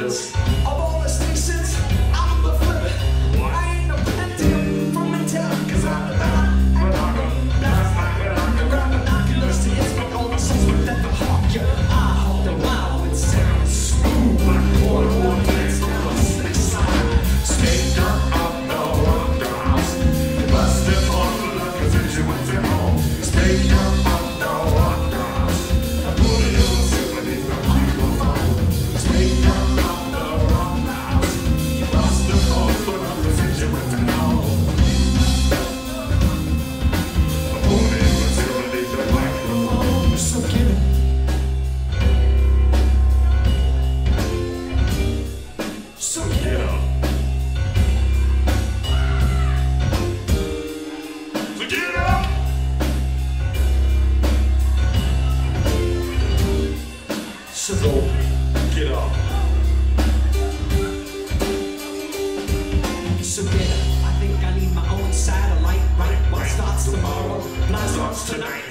this. Tonight.